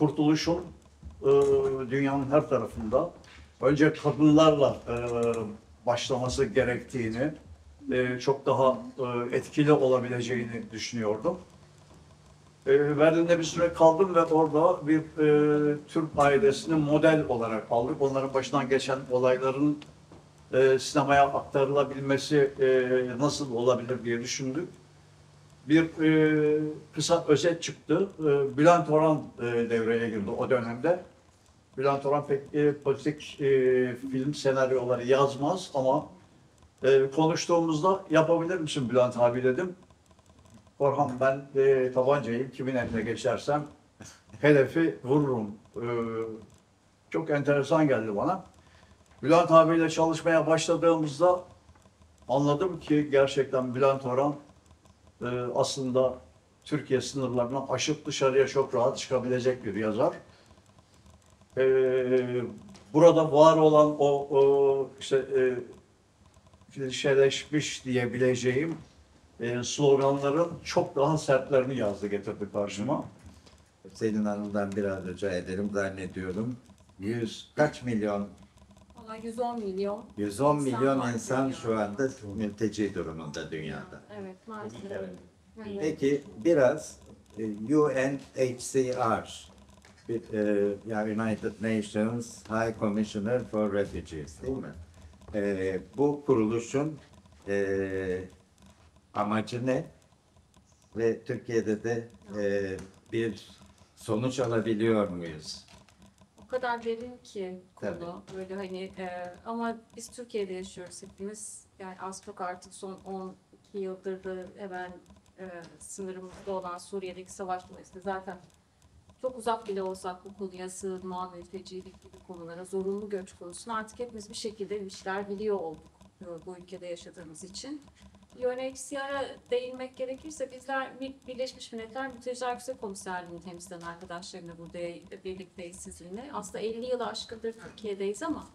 kurtuluşun e, dünyanın her tarafında önce kadınlarla e, başlaması gerektiğini, e, çok daha e, etkili olabileceğini düşünüyordum. E, Berlin'de bir süre kaldım ve orada bir e, Türk ailesini model olarak aldık. Onların başından geçen olayların e, sinemaya aktarılabilmesi e, nasıl olabilir diye düşündük. Bir e, kısa özet çıktı. E, Bülent Orhan e, devreye girdi o dönemde. Bülent Orhan pek e, politik e, film senaryoları yazmaz ama e, konuştuğumuzda yapabilir misin Bülent abi dedim. Orhan ben e, tabancayı kimin eline geçersem hedefi vururum. E, çok enteresan geldi bana. Bülent abiyle çalışmaya başladığımızda anladım ki gerçekten Bülent Orhan e, aslında Türkiye sınırlarını aşıp dışarıya çok rahat çıkabilecek bir yazar. E, burada var olan o, o işte e, klişeleşmiş diyebileceğim e, sloganların çok daha sertlerini yazdı getirdi karşıma. Selin Hanım'dan biraz rica ederim zannediyorum. Yüz kaç milyon? Valla 110 milyon. 110 İnsan milyon var insan dünyada. şu anda mülteci durumunda dünyada. Evet maalesef. Evet. Evet. Peki biraz e, UNHCR, bir, e, yani United Nations High Commissioner for Refugees değil mi? E, bu kuruluşun e, amacı ne? Ve Türkiye'de de e, bir sonuç alabiliyor muyuz? Kadar derin ki konu. Tabii. Böyle hani e, ama biz Türkiye'de yaşıyoruz hepimiz. Yani az çok artık son 12 yıldır da hemen e, sınırımızda olan Suriye'deki savaş dolayısıyla zaten çok uzak bile olsak bu konuya sığınma, mültecilik gibi konulara, zorunlu göç konusunu artık hepimiz bir şekilde bir işler biliyor olduk bu ülkede yaşadığımız için. UNHCR'a değinmek gerekirse bizler Bir- Birleşmiş Milletler Mülteciler Yüksek Komiserliği'ni temsilen arkadaşlarımla burada birlikteyiz sizinle. Aslında 50 yılı aşkındır Türkiye'deyiz ama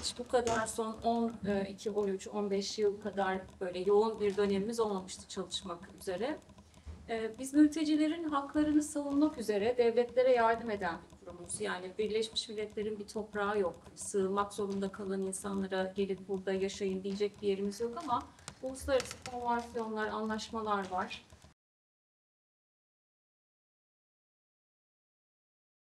hiç bu kadar son 12, 13, 15 yıl kadar böyle yoğun bir dönemimiz olmamıştı çalışmak üzere. Ee, Biz mültecilerin haklarını savunmak üzere devletlere yardım eden bir kurumuz. Yani Birleşmiş Milletler'in bir toprağı yok. Sığınmak zorunda kalan insanlara gelip burada yaşayın diyecek bir yerimiz yok ama uluslararası konvansiyonlar, anlaşmalar var.